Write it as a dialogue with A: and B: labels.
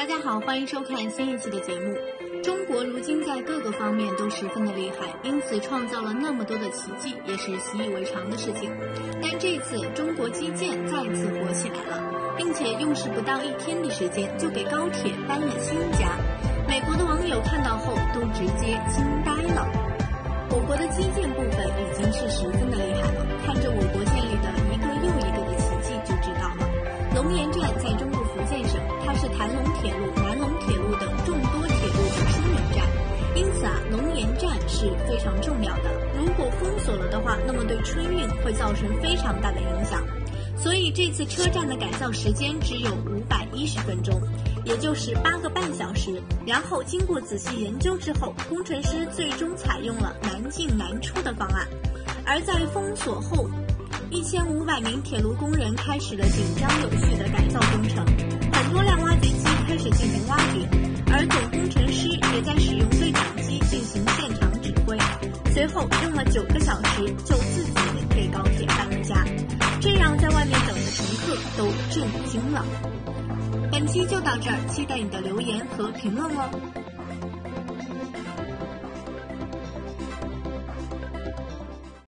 A: 大家好，欢迎收看新一期的节目。中国如今在各个方面都十分的厉害，因此创造了那么多的奇迹，也是习以为常的事情。但这次中国基建再次火起来了，并且用时不到一天的时间就给高铁搬了新家。美国的网友看到后都直接惊呆了。我国的基建部分已经是十分的厉害了，看着我国建立的一个又一个的奇迹就知道了。龙岩站在中国福建省，它是潭龙铁路、南龙铁路等众多铁路的枢纽站，因此啊，龙岩站是非常重要的。如果封锁了的话，那么对春运会造成非常大的影响。所以这次车站的改造时间只有五百一十分钟，也就是八个半小时。然后经过仔细研究之后，工程师最终采用了南进南出的方案。而在封锁后，一千五百名铁路工人开始了紧张有序的改造工程，多辆挖掘机开始进行挖掘，而总工程师也在使用对讲机进行现场指挥。随后用了九个小时就自己给高铁搬了家，这让在外面等的乘客都震惊了。本期就到这儿，期待你的留言和评论哦。